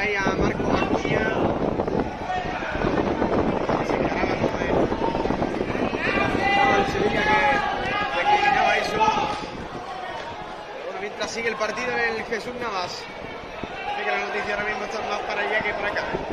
ahí a Marco Acuña. Se encaraba como de. El Sevilla que recriminaba eso. Bueno, mientras sigue el partido en el Jesús Navas. Parece que la noticia ahora mismo está más para allá que para acá.